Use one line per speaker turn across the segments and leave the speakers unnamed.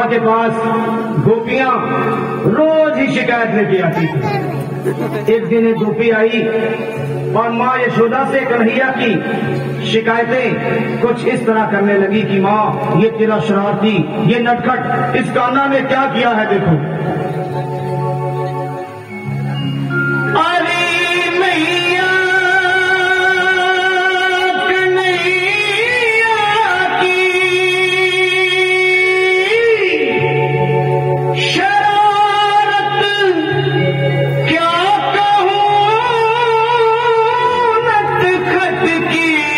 फातिमा के पास गोपियाँ रोज ही शिकायत लेके आती थी। एक दिन एक गोपी आई और माँ यशोदा से कन्हैया की शिकायतें कुछ इस तरह करने लगी कि माँ, ये तेरा शरारती, ये नटखट, इस काना ने क्या किया है देखो। अरे की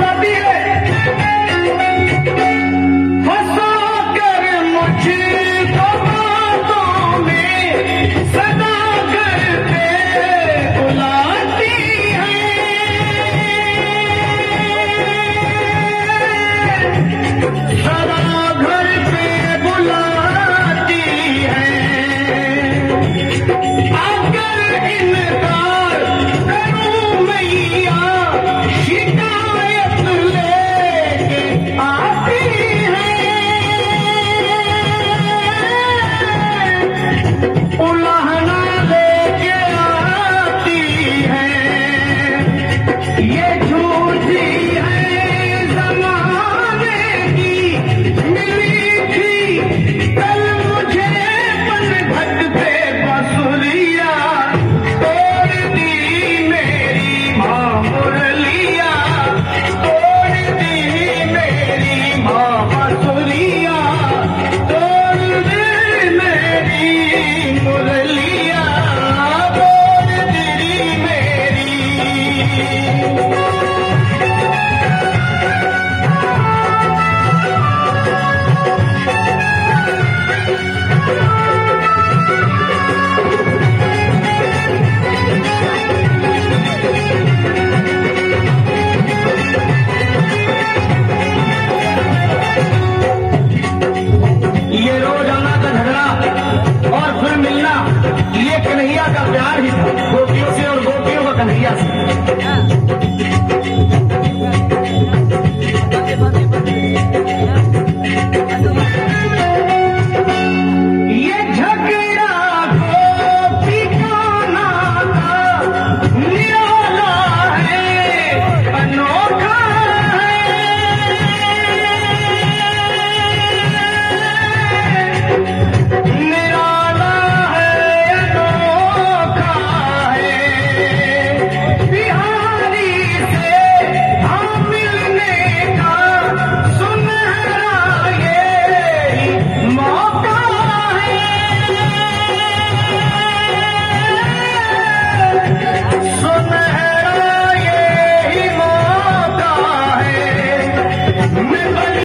popular